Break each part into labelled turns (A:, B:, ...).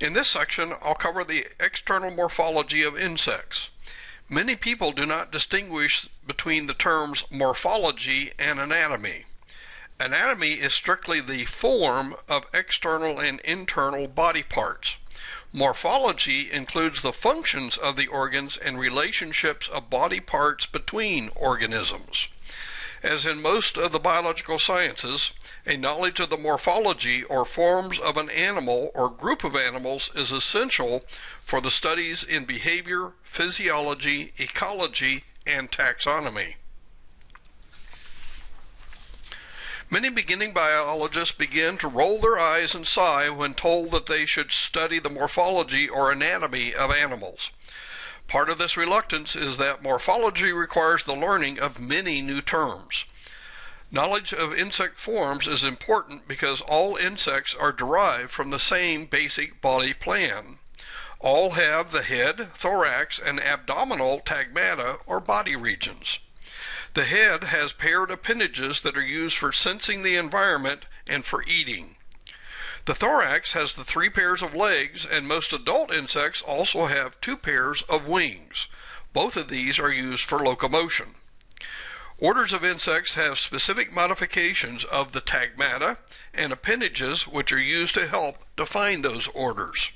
A: In this section, I'll cover the external morphology of insects. Many people do not distinguish between the terms morphology and anatomy. Anatomy is strictly the form of external and internal body parts. Morphology includes the functions of the organs and relationships of body parts between organisms. As in most of the biological sciences, a knowledge of the morphology or forms of an animal or group of animals is essential for the studies in behavior, physiology, ecology, and taxonomy. Many beginning biologists begin to roll their eyes and sigh when told that they should study the morphology or anatomy of animals. Part of this reluctance is that morphology requires the learning of many new terms. Knowledge of insect forms is important because all insects are derived from the same basic body plan. All have the head, thorax, and abdominal tagmata or body regions. The head has paired appendages that are used for sensing the environment and for eating. The thorax has the three pairs of legs, and most adult insects also have two pairs of wings. Both of these are used for locomotion. Orders of insects have specific modifications of the tagmata and appendages which are used to help define those orders.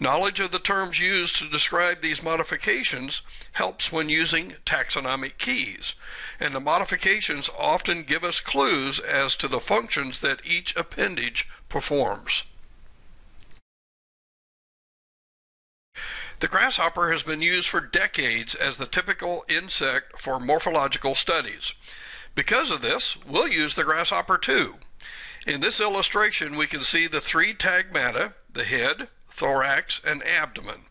A: Knowledge of the terms used to describe these modifications helps when using taxonomic keys, and the modifications often give us clues as to the functions that each appendage performs. The grasshopper has been used for decades as the typical insect for morphological studies. Because of this, we'll use the grasshopper too. In this illustration, we can see the three tagmata, the head, thorax, and abdomen,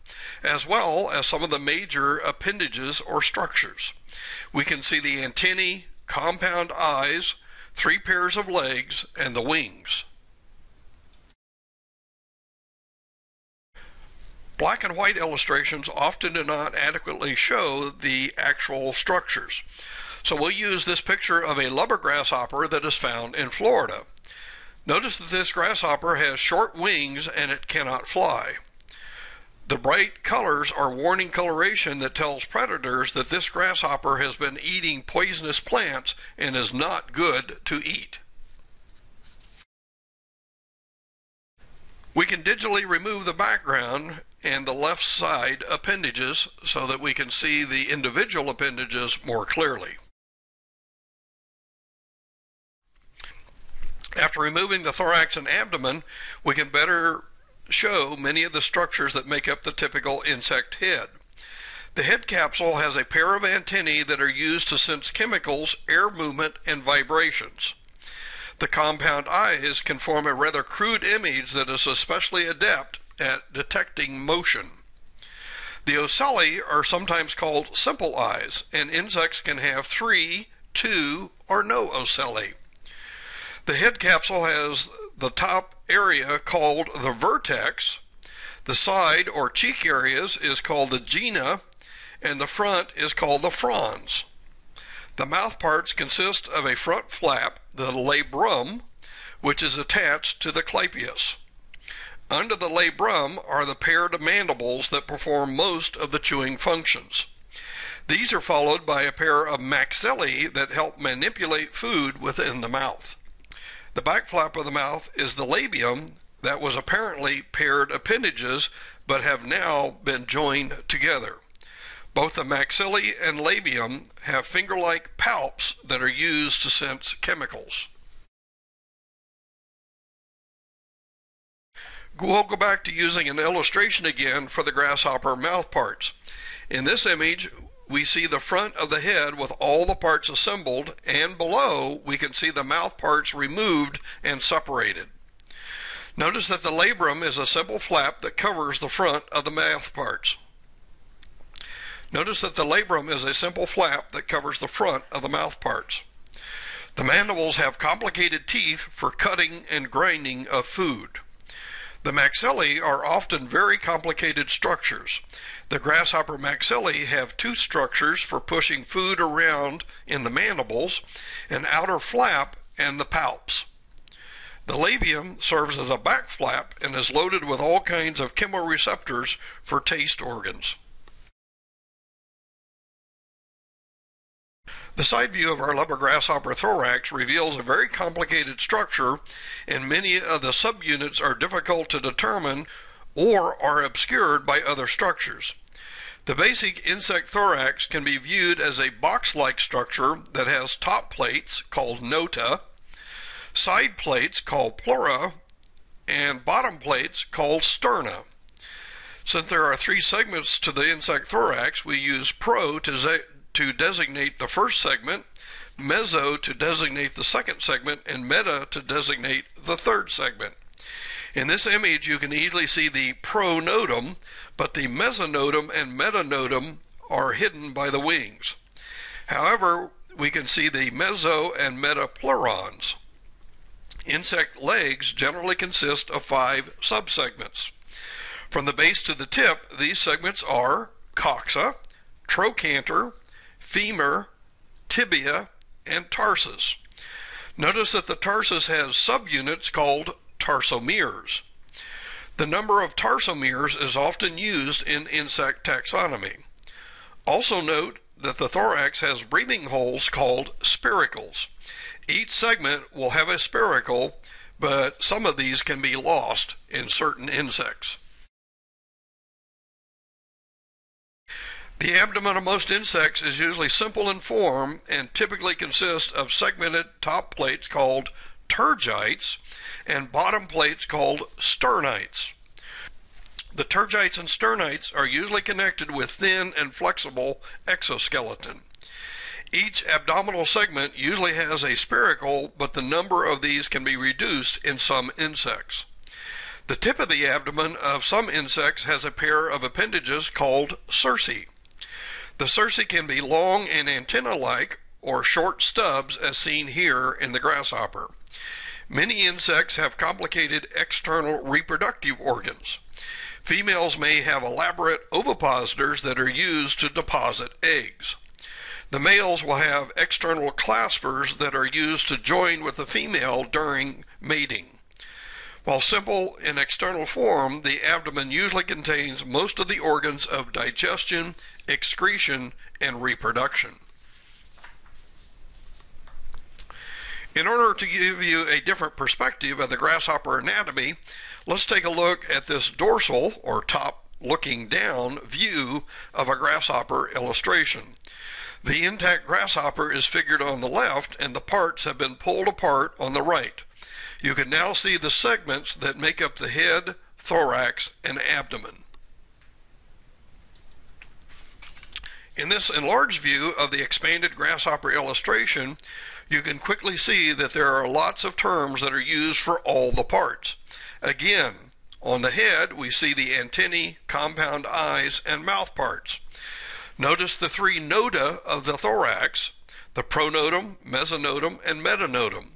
A: as well as some of the major appendages or structures. We can see the antennae, compound eyes, three pairs of legs, and the wings. Black and white illustrations often do not adequately show the actual structures. So we'll use this picture of a lubber grasshopper that is found in Florida. Notice that this grasshopper has short wings and it cannot fly. The bright colors are warning coloration that tells predators that this grasshopper has been eating poisonous plants and is not good to eat. We can digitally remove the background and the left side appendages so that we can see the individual appendages more clearly. After removing the thorax and abdomen, we can better show many of the structures that make up the typical insect head. The head capsule has a pair of antennae that are used to sense chemicals, air movement, and vibrations. The compound eyes can form a rather crude image that is especially adept at detecting motion. The ocelli are sometimes called simple eyes, and insects can have three, two, or no ocelli. The head capsule has the top area called the vertex, the side or cheek areas is called the gena, and the front is called the frons. The mouth parts consist of a front flap, the labrum, which is attached to the clypeus. Under the labrum are the paired mandibles that perform most of the chewing functions. These are followed by a pair of maxillae that help manipulate food within the mouth. The back flap of the mouth is the labium that was apparently paired appendages but have now been joined together. Both the maxillae and labium have finger-like palps that are used to sense chemicals. We'll go back to using an illustration again for the grasshopper mouth parts. In this image, we see the front of the head with all the parts assembled, and below we can see the mouth parts removed and separated. Notice that the labrum is a simple flap that covers the front of the mouth parts. Notice that the labrum is a simple flap that covers the front of the mouth parts. The mandibles have complicated teeth for cutting and grinding of food. The maxillae are often very complicated structures. The grasshopper maxillae have two structures for pushing food around in the mandibles, an outer flap and the palps. The labium serves as a back flap and is loaded with all kinds of chemoreceptors for taste organs. The side view of our lubber grasshopper thorax reveals a very complicated structure, and many of the subunits are difficult to determine or are obscured by other structures. The basic insect thorax can be viewed as a box-like structure that has top plates called nota, side plates called pleura, and bottom plates called sterna. Since there are three segments to the insect thorax, we use pro to, to designate the first segment, meso to designate the second segment, and meta to designate the third segment. In this image, you can easily see the pronotum, but the mesonotum and metanotum are hidden by the wings. However, we can see the meso and metapleurons. Insect legs generally consist of five subsegments. From the base to the tip, these segments are coxa, trochanter, femur, tibia, and tarsus. Notice that the tarsus has subunits called tarsomeres. The number of tarsomeres is often used in insect taxonomy. Also note that the thorax has breathing holes called spiracles. Each segment will have a spiracle, but some of these can be lost in certain insects. The abdomen of most insects is usually simple in form and typically consists of segmented top plates called tergites and bottom plates called sternites. The tergites and sternites are usually connected with thin and flexible exoskeleton. Each abdominal segment usually has a spiracle, but the number of these can be reduced in some insects. The tip of the abdomen of some insects has a pair of appendages called cerci. The cerci can be long and antenna-like or short stubs as seen here in the grasshopper. Many insects have complicated external reproductive organs. Females may have elaborate ovipositors that are used to deposit eggs. The males will have external claspers that are used to join with the female during mating. While simple in external form, the abdomen usually contains most of the organs of digestion, excretion, and reproduction. In order to give you a different perspective of the grasshopper anatomy, let's take a look at this dorsal or top looking down view of a grasshopper illustration. The intact grasshopper is figured on the left and the parts have been pulled apart on the right. You can now see the segments that make up the head, thorax, and abdomen. In this enlarged view of the expanded grasshopper illustration, you can quickly see that there are lots of terms that are used for all the parts. Again, on the head, we see the antennae, compound eyes, and mouth parts. Notice the three nota of the thorax, the pronotum, mesonotum, and metanotum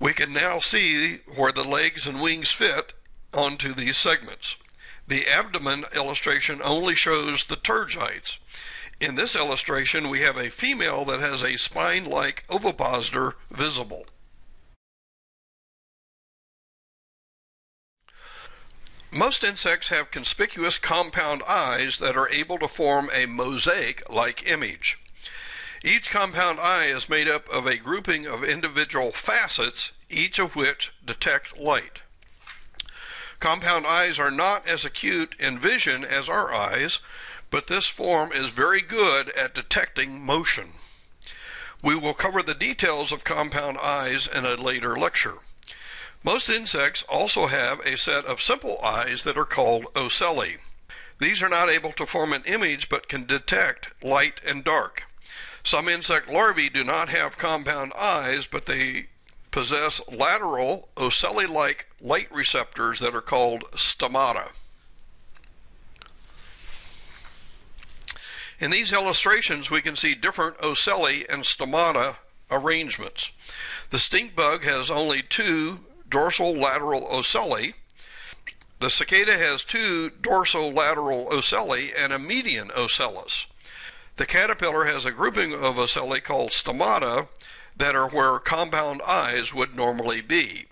A: we can now see where the legs and wings fit onto these segments. The abdomen illustration only shows the tergites. In this illustration, we have a female that has a spine-like ovipositor visible. Most insects have conspicuous compound eyes that are able to form a mosaic-like image. Each compound eye is made up of a grouping of individual facets, each of which detect light. Compound eyes are not as acute in vision as our eyes, but this form is very good at detecting motion. We will cover the details of compound eyes in a later lecture. Most insects also have a set of simple eyes that are called ocelli. These are not able to form an image but can detect light and dark. Some insect larvae do not have compound eyes, but they possess lateral ocelli-like light receptors that are called stemmata. In these illustrations, we can see different ocelli and stemmata arrangements. The stink bug has only two dorsal lateral ocelli. The cicada has two dorsal lateral ocelli and a median ocellus. The caterpillar has a grouping of ocelli called stemmata that are where compound eyes would normally be.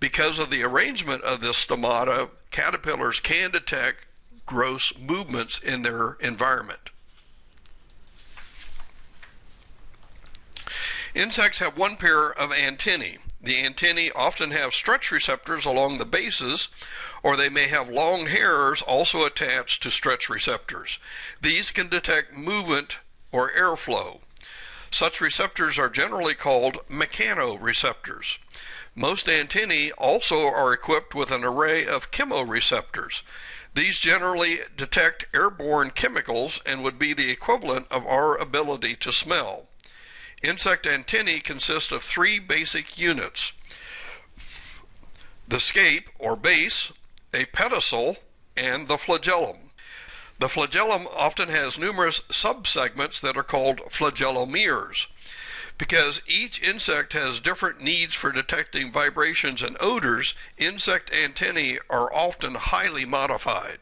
A: Because of the arrangement of the stemmata, caterpillars can detect gross movements in their environment. Insects have one pair of antennae. The antennae often have stretch receptors along the bases, or they may have long hairs also attached to stretch receptors. These can detect movement or airflow. Such receptors are generally called mechanoreceptors. Most antennae also are equipped with an array of chemoreceptors. These generally detect airborne chemicals and would be the equivalent of our ability to smell. Insect antennae consist of three basic units the scape or base, a pedicel, and the flagellum. The flagellum often has numerous subsegments that are called flagellomeres. Because each insect has different needs for detecting vibrations and odors, insect antennae are often highly modified.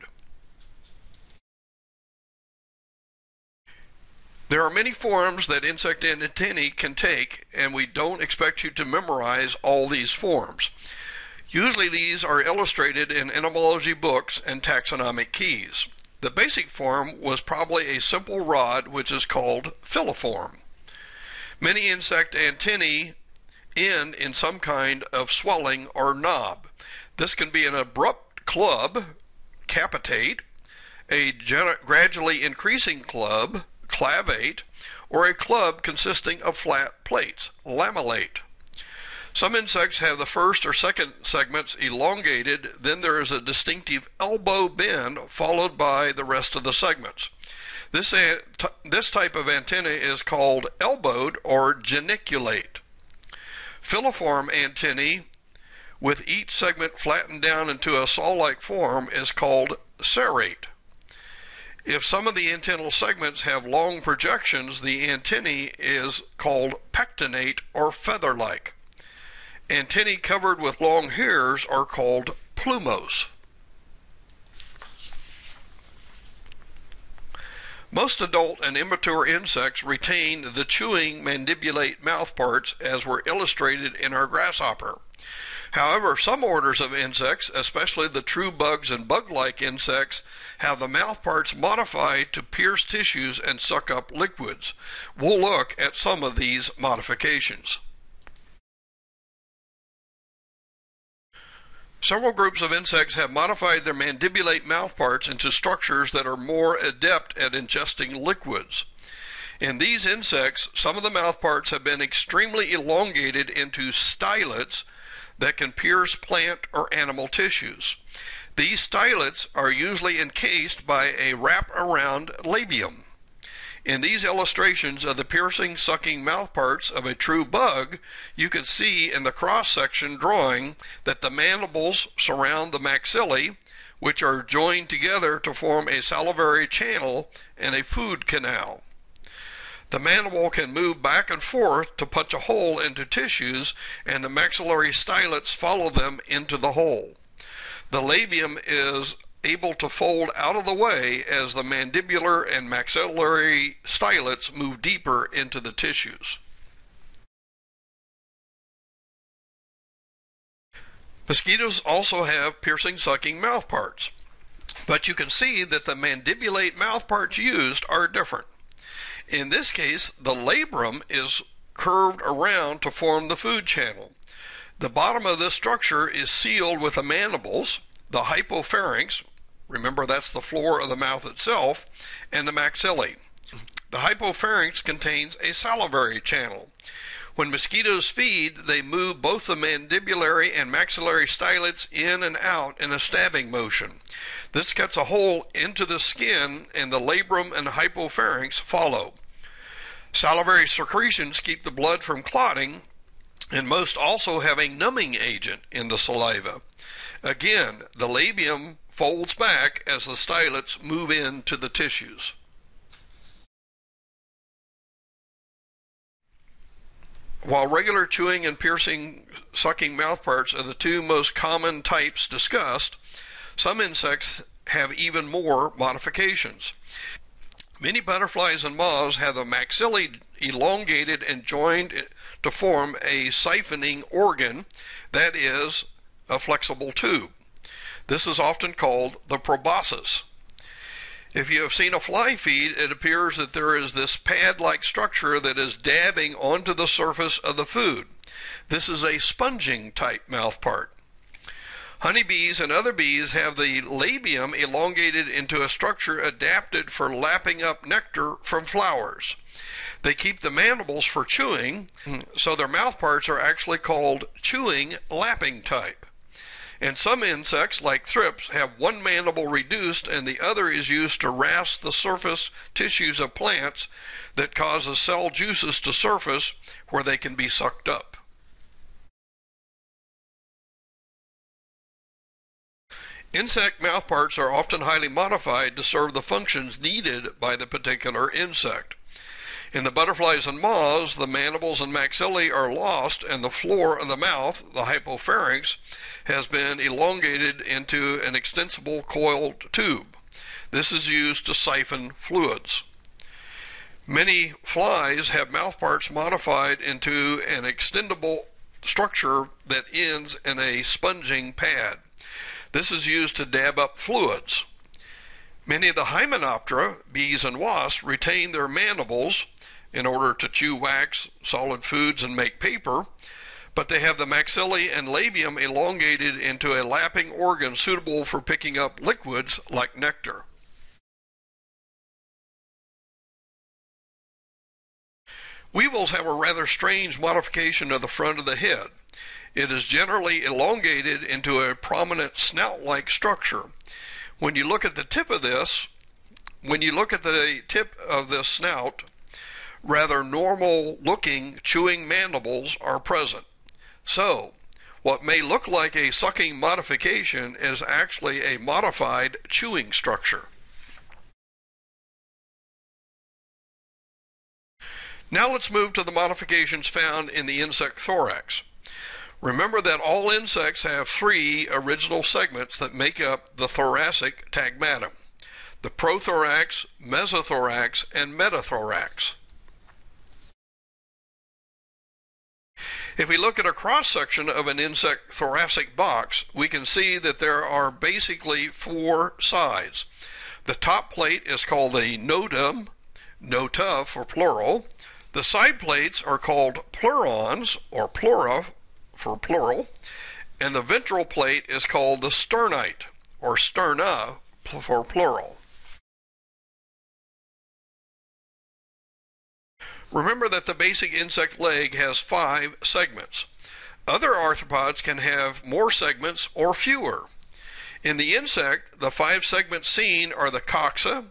A: There are many forms that insect antennae can take, and we don't expect you to memorize all these forms. Usually these are illustrated in entomology books and taxonomic keys. The basic form was probably a simple rod which is called filiform. Many insect antennae end in some kind of swelling or knob. This can be an abrupt club, capitate, a gradually increasing club, clavate, or a club consisting of flat plates, lamellate. Some insects have the first or second segments elongated, then there is a distinctive elbow bend followed by the rest of the segments. This, this type of antenna is called elbowed or geniculate. Filiform antennae with each segment flattened down into a saw-like form is called serrate. If some of the antennal segments have long projections, the antennae is called pectinate or feather-like. Antennae covered with long hairs are called plumose. Most adult and immature insects retain the chewing mandibulate mouthparts as were illustrated in our grasshopper. However, some orders of insects, especially the true bugs and bug-like insects, have the mouthparts modified to pierce tissues and suck up liquids. We'll look at some of these modifications. Several groups of insects have modified their mandibulate mouthparts into structures that are more adept at ingesting liquids. In these insects, some of the mouthparts have been extremely elongated into stylets that can pierce plant or animal tissues. These stylets are usually encased by a wrap around labium. In these illustrations of the piercing, sucking mouthparts of a true bug, you can see in the cross-section drawing that the mandibles surround the maxillae, which are joined together to form a salivary channel and a food canal. The mandible can move back and forth to punch a hole into tissues, and the maxillary stylets follow them into the hole. The labium is able to fold out of the way as the mandibular and maxillary stylets move deeper into the tissues. Mosquitoes also have piercing sucking mouthparts, but you can see that the mandibulate mouthparts used are different. In this case, the labrum is curved around to form the food channel. The bottom of this structure is sealed with the mandibles, the hypopharynx, remember that's the floor of the mouth itself, and the maxillae. The hypopharynx contains a salivary channel. When mosquitoes feed, they move both the mandibulary and maxillary stylets in and out in a stabbing motion. This cuts a hole into the skin, and the labrum and hypopharynx follow. Salivary secretions keep the blood from clotting, and most also have a numbing agent in the saliva. Again, the labium folds back as the stylets move into the tissues. While regular chewing and piercing sucking mouthparts are the two most common types discussed, some insects have even more modifications. Many butterflies and moths have the maxillae elongated and joined to form a siphoning organ, that is, a flexible tube. This is often called the proboscis. If you have seen a fly feed, it appears that there is this pad-like structure that is dabbing onto the surface of the food. This is a sponging type mouthpart. Honeybees and other bees have the labium elongated into a structure adapted for lapping up nectar from flowers. They keep the mandibles for chewing, so their mouthparts are actually called chewing lapping type. And some insects, like thrips, have one mandible reduced and the other is used to rasp the surface tissues of plants that causes cell juices to surface where they can be sucked up. Insect mouthparts are often highly modified to serve the functions needed by the particular insect. In the butterflies and moths, the mandibles and maxillae are lost, and the floor of the mouth, the hypopharynx, has been elongated into an extensible coiled tube. This is used to siphon fluids. Many flies have mouthparts modified into an extendable structure that ends in a sponging pad. This is used to dab up fluids. Many of the Hymenoptera, bees and wasps, retain their mandibles in order to chew wax, solid foods, and make paper, but they have the maxillae and labium elongated into a lapping organ suitable for picking up liquids like nectar. Weevils have a rather strange modification of the front of the head. It is generally elongated into a prominent snout-like structure. When you look at the tip of this, when you look at the tip of this snout, rather normal looking chewing mandibles are present. So, what may look like a sucking modification is actually a modified chewing structure. Now let's move to the modifications found in the insect thorax. Remember that all insects have three original segments that make up the thoracic tagmatum the prothorax, mesothorax, and metathorax. If we look at a cross section of an insect thoracic box, we can see that there are basically four sides. The top plate is called the notum, nota for plural. The side plates are called pleurons or pleura for plural, and the ventral plate is called the sternite, or sterna for plural. Remember that the basic insect leg has five segments. Other arthropods can have more segments or fewer. In the insect, the five segments seen are the coxa,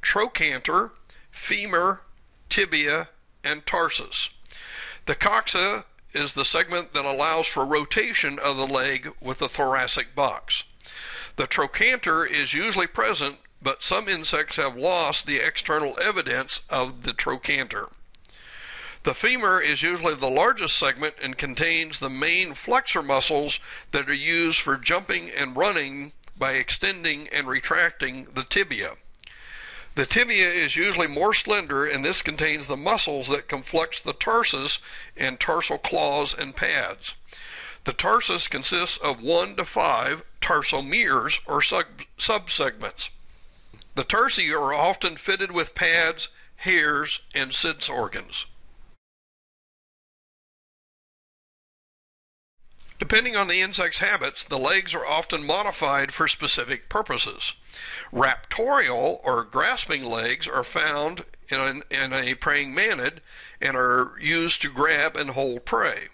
A: trochanter, femur, tibia, and tarsus. The coxa is the segment that allows for rotation of the leg with the thoracic box. The trochanter is usually present, but some insects have lost the external evidence of the trochanter. The femur is usually the largest segment and contains the main flexor muscles that are used for jumping and running by extending and retracting the tibia. The tibia is usually more slender, and this contains the muscles that can flex the tarsus and tarsal claws and pads. The tarsus consists of one to five tarsomeres or sub subsegments. The tarsi are often fitted with pads, hairs, and sense organs. Depending on the insect's habits, the legs are often modified for specific purposes. Raptorial or grasping legs are found in, an, in a praying mantid and are used to grab and hold prey.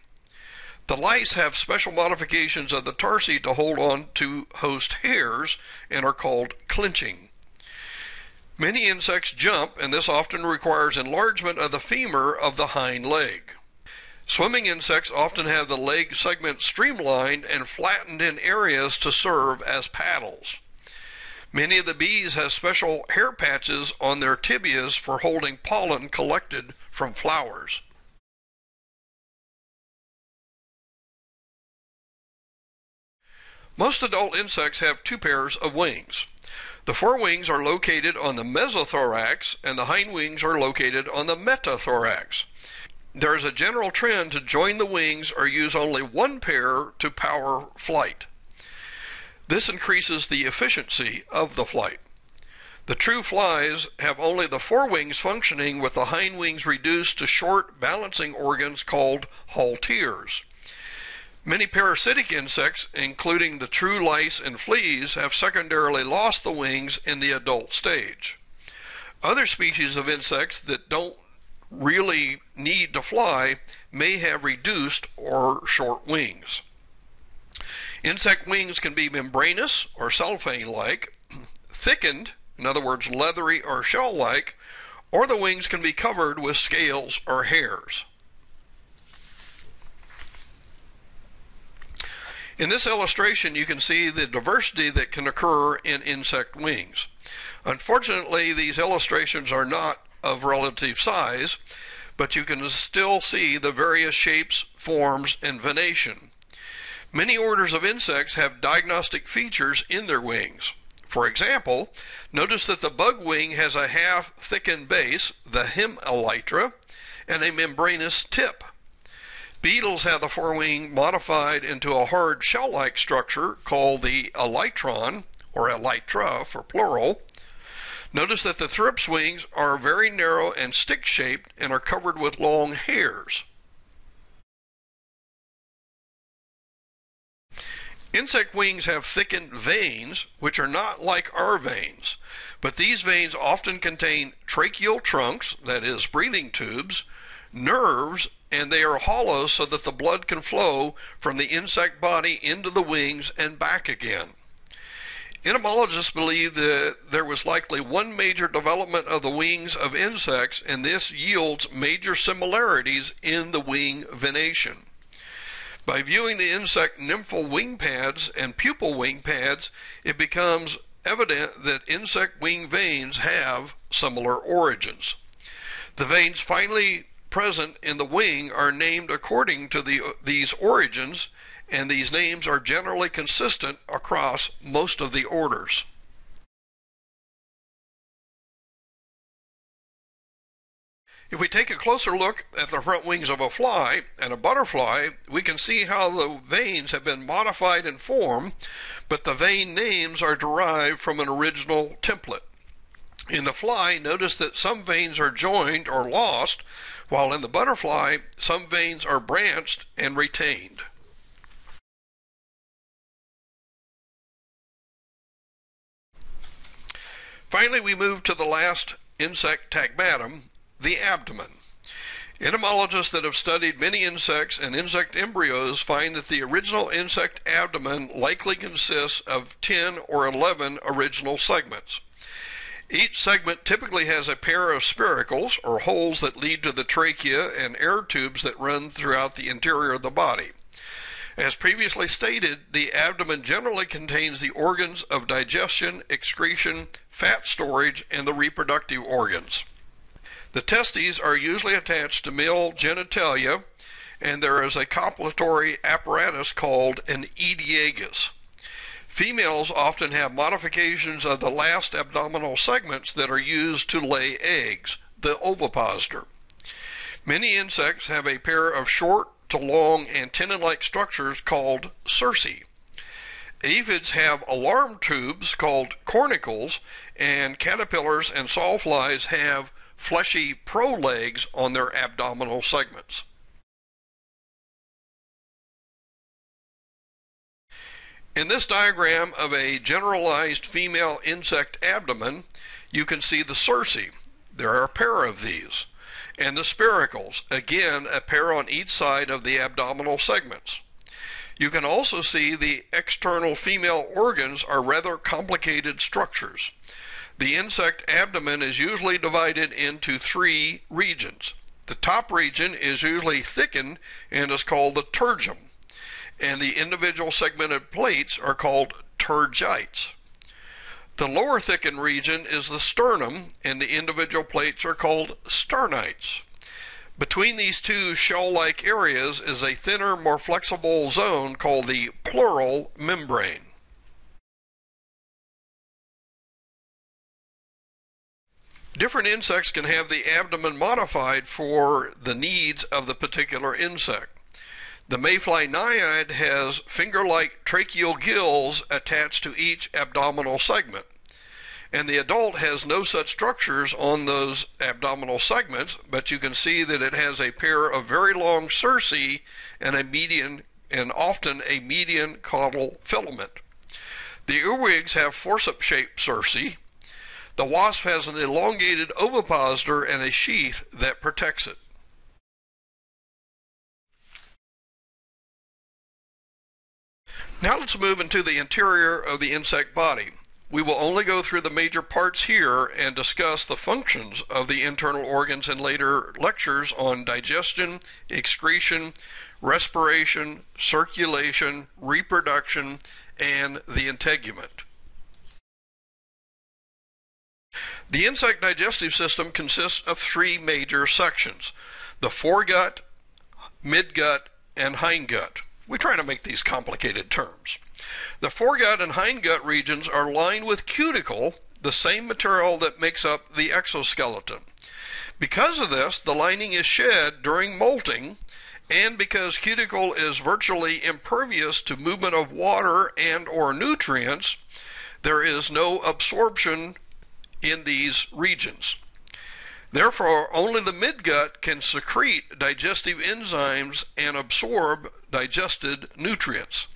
A: The lice have special modifications of the tarsi to hold on to host hairs and are called clinching. Many insects jump, and this often requires enlargement of the femur of the hind leg. Swimming insects often have the leg segment streamlined and flattened in areas to serve as paddles. Many of the bees have special hair patches on their tibias for holding pollen collected from flowers. Most adult insects have two pairs of wings. The forewings are located on the mesothorax and the hind wings are located on the metathorax. There is a general trend to join the wings or use only one pair to power flight. This increases the efficiency of the flight. The true flies have only the forewings functioning with the hind wings reduced to short balancing organs called halteres. Many parasitic insects, including the true lice and fleas, have secondarily lost the wings in the adult stage. Other species of insects that don't really need to fly may have reduced or short wings. Insect wings can be membranous or cellophane like, thickened in other words, leathery or shell like, or the wings can be covered with scales or hairs. In this illustration, you can see the diversity that can occur in insect wings. Unfortunately, these illustrations are not of relative size, but you can still see the various shapes, forms, and venation. Many orders of insects have diagnostic features in their wings. For example, notice that the bug wing has a half thickened base, the elytra, and a membranous tip. Beetles have the forewing modified into a hard shell-like structure called the elytron, or elytra for plural. Notice that the thrips wings are very narrow and stick-shaped and are covered with long hairs. Insect wings have thickened veins, which are not like our veins, but these veins often contain tracheal trunks, that is, breathing tubes, nerves, and they are hollow so that the blood can flow from the insect body into the wings and back again. Entomologists believe that there was likely one major development of the wings of insects, and this yields major similarities in the wing venation. By viewing the insect nymphal wing pads and pupal wing pads, it becomes evident that insect wing veins have similar origins. The veins finally present in the wing are named according to the, these origins, and these names are generally consistent across most of the orders. If we take a closer look at the front wings of a fly and a butterfly, we can see how the veins have been modified in form, but the vein names are derived from an original template. In the fly, notice that some veins are joined or lost, while in the butterfly, some veins are branched and retained. Finally, we move to the last insect tagmatum, the abdomen. Entomologists that have studied many insects and insect embryos find that the original insect abdomen likely consists of 10 or 11 original segments. Each segment typically has a pair of spiracles, or holes that lead to the trachea, and air tubes that run throughout the interior of the body. As previously stated, the abdomen generally contains the organs of digestion, excretion, fat storage, and the reproductive organs. The testes are usually attached to male genitalia, and there is a copulatory apparatus called an aedeagus. Females often have modifications of the last abdominal segments that are used to lay eggs, the ovipositor. Many insects have a pair of short to long antenna-like structures called cerci. Aphids have alarm tubes called cornicles, and caterpillars and sawflies have fleshy prolegs on their abdominal segments. In this diagram of a generalized female insect abdomen, you can see the cerci. There are a pair of these. And the spiracles, again, a pair on each side of the abdominal segments. You can also see the external female organs are rather complicated structures. The insect abdomen is usually divided into three regions. The top region is usually thickened and is called the tergum, and the individual segmented plates are called tergites. The lower thickened region is the sternum, and the individual plates are called sternites. Between these two shell like areas is a thinner, more flexible zone called the pleural membrane. Different insects can have the abdomen modified for the needs of the particular insect. The mayfly naiad has finger-like tracheal gills attached to each abdominal segment. And the adult has no such structures on those abdominal segments, but you can see that it has a pair of very long cerci and a median and often a median caudal filament. The earwigs have forceps-shaped cerci. The wasp has an elongated ovipositor and a sheath that protects it. Now let's move into the interior of the insect body. We will only go through the major parts here and discuss the functions of the internal organs in later lectures on digestion, excretion, respiration, circulation, reproduction, and the integument. The insect digestive system consists of three major sections the foregut, midgut, and hindgut. We try to make these complicated terms. The foregut and hindgut regions are lined with cuticle, the same material that makes up the exoskeleton. Because of this, the lining is shed during molting, and because cuticle is virtually impervious to movement of water and or nutrients, there is no absorption in these regions. Therefore, only the midgut can secrete digestive enzymes and absorb digested nutrients.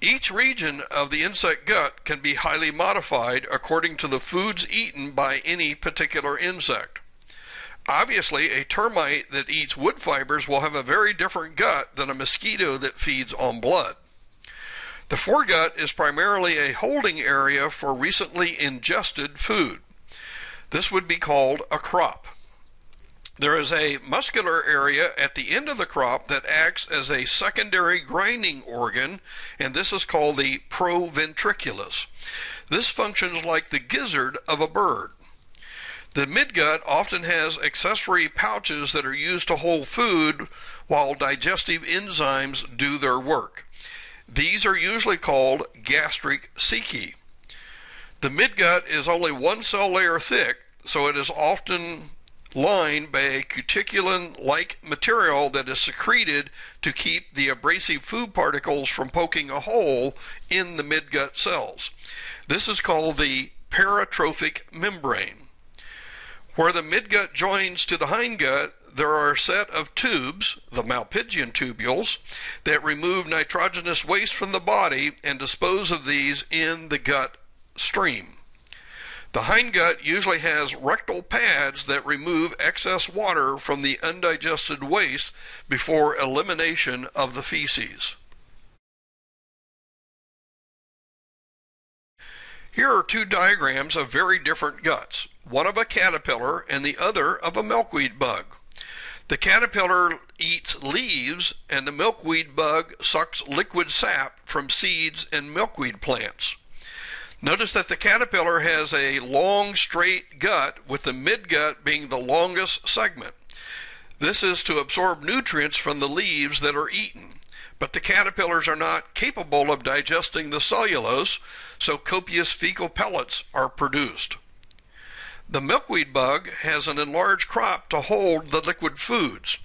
A: Each region of the insect gut can be highly modified according to the foods eaten by any particular insect. Obviously, a termite that eats wood fibers will have a very different gut than a mosquito that feeds on blood. The foregut is primarily a holding area for recently ingested food. This would be called a crop. There is a muscular area at the end of the crop that acts as a secondary grinding organ, and this is called the proventriculus. This functions like the gizzard of a bird. The midgut often has accessory pouches that are used to hold food while digestive enzymes do their work. These are usually called gastric caecae. The midgut is only one cell layer thick, so it is often lined by a cuticulin-like material that is secreted to keep the abrasive food particles from poking a hole in the midgut cells. This is called the peritrophic membrane. Where the midgut joins to the hindgut, there are a set of tubes, the Malpighian tubules, that remove nitrogenous waste from the body and dispose of these in the gut stream. The hindgut usually has rectal pads that remove excess water from the undigested waste before elimination of the feces. Here are two diagrams of very different guts, one of a caterpillar and the other of a milkweed bug. The caterpillar eats leaves and the milkweed bug sucks liquid sap from seeds and milkweed plants. Notice that the caterpillar has a long straight gut with the midgut being the longest segment. This is to absorb nutrients from the leaves that are eaten. But the caterpillars are not capable of digesting the cellulose, so copious fecal pellets are produced. The milkweed bug has an enlarged crop to hold the liquid foods.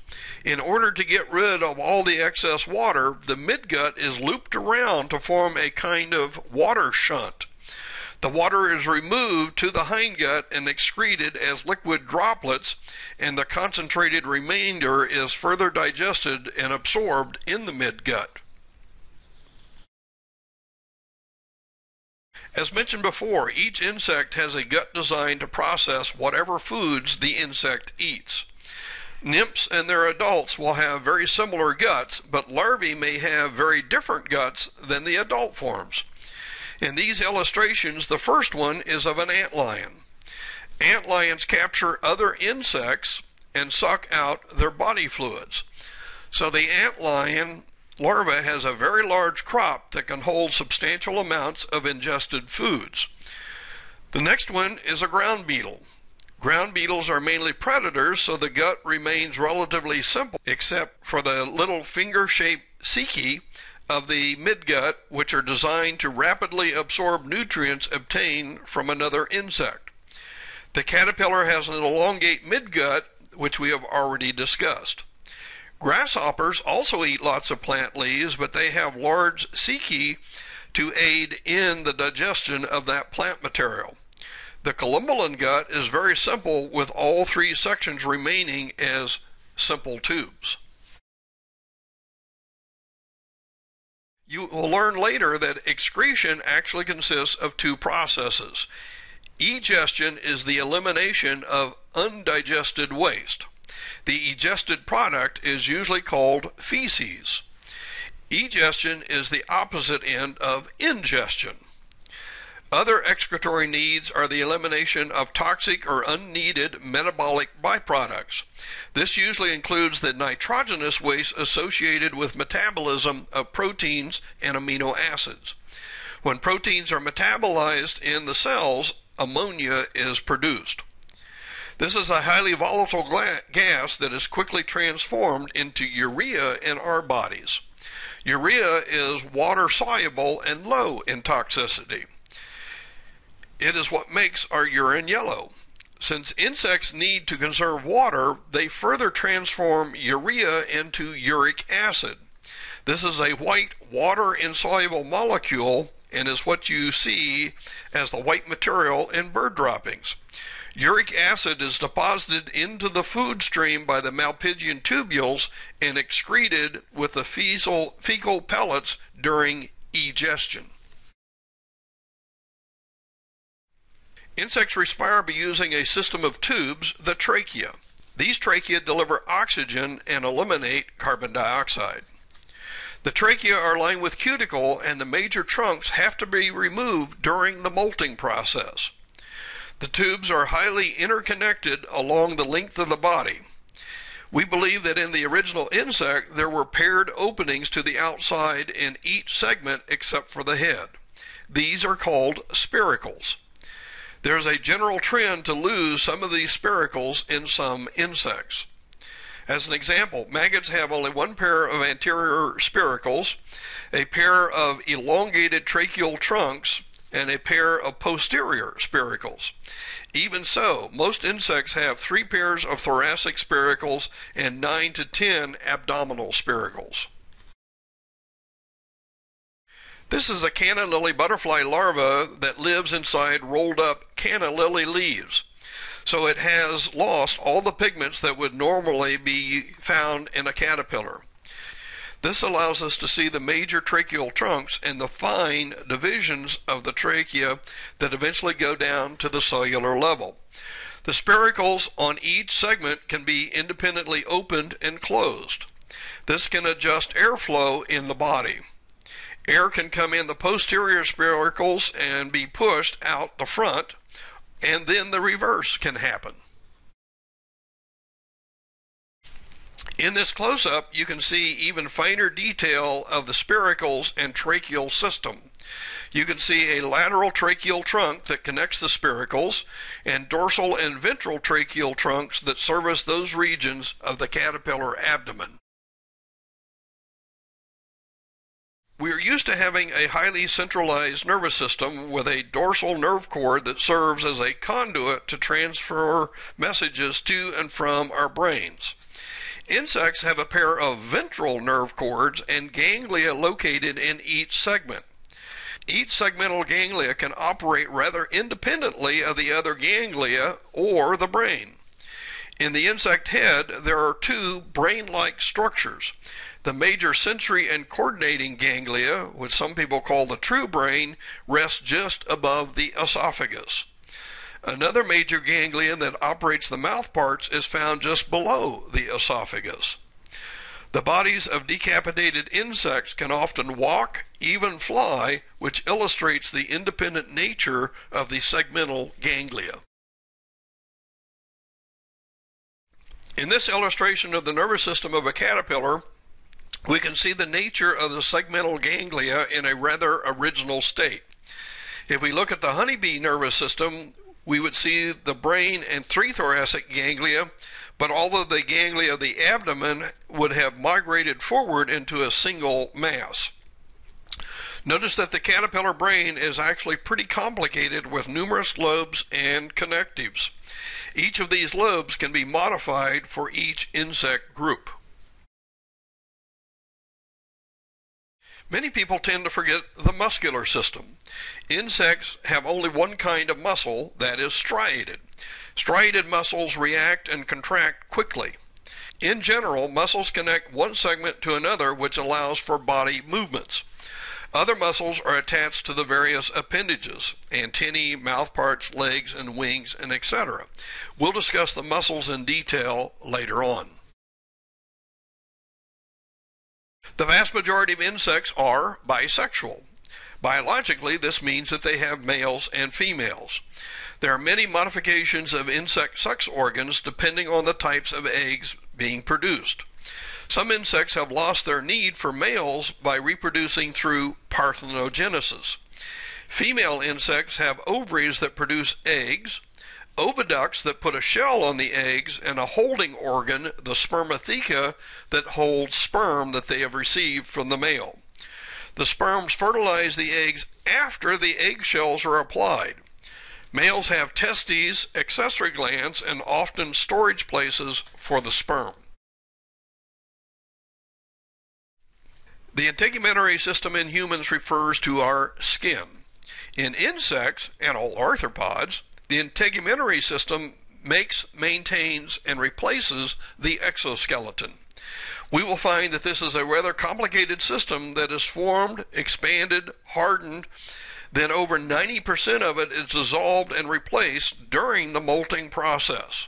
A: In order to get rid of all the excess water, the midgut is looped around to form a kind of water shunt. The water is removed to the hindgut and excreted as liquid droplets, and the concentrated remainder is further digested and absorbed in the midgut. As mentioned before, each insect has a gut designed to process whatever foods the insect eats. Nymphs and their adults will have very similar guts, but larvae may have very different guts than the adult forms. In these illustrations, the first one is of an antlion. Antlions capture other insects and suck out their body fluids. So the antlion larva has a very large crop that can hold substantial amounts of ingested foods. The next one is a ground beetle. Ground beetles are mainly predators, so the gut remains relatively simple, except for the little finger shaped caecae of the midgut, which are designed to rapidly absorb nutrients obtained from another insect. The caterpillar has an elongate midgut, which we have already discussed. Grasshoppers also eat lots of plant leaves, but they have large cecae to aid in the digestion of that plant material. The collembolan gut is very simple with all three sections remaining as simple tubes. You will learn later that excretion actually consists of two processes. Egestion is the elimination of undigested waste. The egested product is usually called feces. Egestion is the opposite end of ingestion. Other excretory needs are the elimination of toxic or unneeded metabolic byproducts. This usually includes the nitrogenous waste associated with metabolism of proteins and amino acids. When proteins are metabolized in the cells, ammonia is produced. This is a highly volatile gas that is quickly transformed into urea in our bodies. Urea is water soluble and low in toxicity. It is what makes our urine yellow. Since insects need to conserve water, they further transform urea into uric acid. This is a white water insoluble molecule and is what you see as the white material in bird droppings. Uric acid is deposited into the food stream by the Malpighian tubules and excreted with the fecal, fecal pellets during egestion. Insects respire by using a system of tubes, the trachea. These trachea deliver oxygen and eliminate carbon dioxide. The trachea are lined with cuticle and the major trunks have to be removed during the molting process. The tubes are highly interconnected along the length of the body. We believe that in the original insect there were paired openings to the outside in each segment except for the head. These are called spiracles. There's a general trend to lose some of these spiracles in some insects. As an example, maggots have only one pair of anterior spiracles, a pair of elongated tracheal trunks, and a pair of posterior spiracles. Even so, most insects have three pairs of thoracic spiracles and 9 to 10 abdominal spiracles. This is a canna lily butterfly larva that lives inside rolled up canna lily leaves. So it has lost all the pigments that would normally be found in a caterpillar. This allows us to see the major tracheal trunks and the fine divisions of the trachea that eventually go down to the cellular level. The spiracles on each segment can be independently opened and closed. This can adjust airflow in the body. Air can come in the posterior spiracles and be pushed out the front, and then the reverse can happen. In this close-up, you can see even finer detail of the spiracles and tracheal system. You can see a lateral tracheal trunk that connects the spiracles and dorsal and ventral tracheal trunks that service those regions of the caterpillar abdomen. We are used to having a highly centralized nervous system with a dorsal nerve cord that serves as a conduit to transfer messages to and from our brains. Insects have a pair of ventral nerve cords and ganglia located in each segment. Each segmental ganglia can operate rather independently of the other ganglia or the brain. In the insect head, there are two brain like structures. The major sensory and coordinating ganglia, which some people call the true brain, rests just above the esophagus. Another major ganglion that operates the mouth parts is found just below the esophagus. The bodies of decapitated insects can often walk, even fly, which illustrates the independent nature of the segmental ganglia. In this illustration of the nervous system of a caterpillar, we can see the nature of the segmental ganglia in a rather original state. If we look at the honeybee nervous system, we would see the brain and three thoracic ganglia, but all of the ganglia of the abdomen would have migrated forward into a single mass. Notice that the caterpillar brain is actually pretty complicated with numerous lobes and connectives. Each of these lobes can be modified for each insect group. Many people tend to forget the muscular system. Insects have only one kind of muscle, that is striated. Striated muscles react and contract quickly. In general, muscles connect one segment to another, which allows for body movements. Other muscles are attached to the various appendages, antennae, mouthparts, legs, and wings, and etc. We'll discuss the muscles in detail later on. The vast majority of insects are bisexual. Biologically, this means that they have males and females. There are many modifications of insect sex organs depending on the types of eggs being produced. Some insects have lost their need for males by reproducing through parthenogenesis. Female insects have ovaries that produce eggs, oviducts that put a shell on the eggs, and a holding organ, the spermatheca, that holds sperm that they have received from the male. The sperms fertilize the eggs after the eggshells are applied. Males have testes, accessory glands, and often storage places for the sperm. The integumentary system in humans refers to our skin. In insects and all arthropods, the integumentary system makes, maintains, and replaces the exoskeleton. We will find that this is a rather complicated system that is formed, expanded, hardened, then over 90% of it is dissolved and replaced during the molting process.